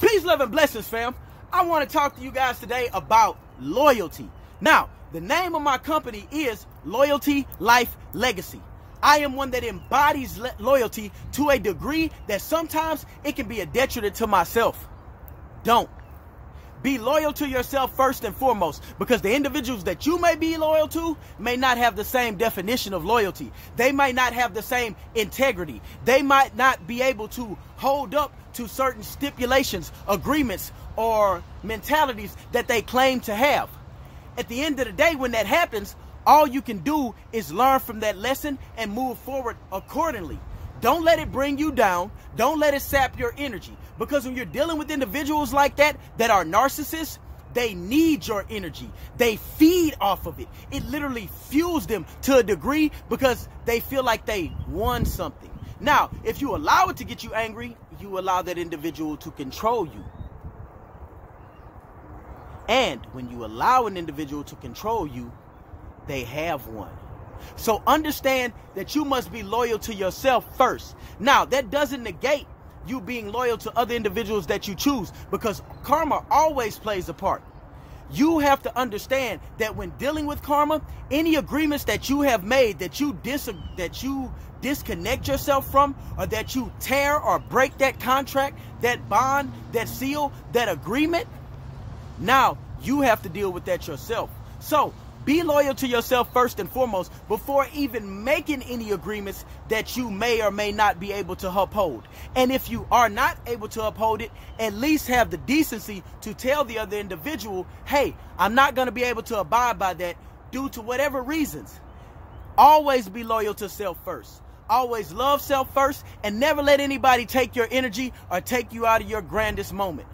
Peace, love, and blessings, fam. I want to talk to you guys today about loyalty. Now, the name of my company is Loyalty Lyfe Legacy. I am one that embodies loyalty to a degree that sometimes it can be a detriment to myself. Don't. Be loyal to yourself first and foremost because the individuals that you may be loyal to may not have the same definition of loyalty. They might not have the same integrity. They might not be able to hold up to certain stipulations, agreements, or mentalities that they claim to have. At the end of the day, when that happens, all you can do is learn from that lesson and move forward accordingly. Don't let it bring you down. Don't let it sap your energy. Because when you're dealing with individuals like that, that are narcissists, they need your energy. They feed off of it. It literally fuels them to a degree because they feel like they won something. Now, if you allow it to get you angry, you allow that individual to control you. And when you allow an individual to control you, they have one. So understand that you must be loyal to yourself first. Now, that doesn't negate you being loyal to other individuals that you choose because karma always plays a part. You have to understand that when dealing with karma, any agreements that you have made that you dis that you disconnect yourself from or that you tear or break that contract, that bond, that seal, that agreement, now you have to deal with that yourself. So be loyal to yourself first and foremost before even making any agreements that you may or may not be able to uphold. And if you are not able to uphold it, at least have the decency to tell the other individual, hey, I'm not going to be able to abide by that due to whatever reasons. Always be loyal to self first. Always love self first and never let anybody take your energy or take you out of your grandest moment.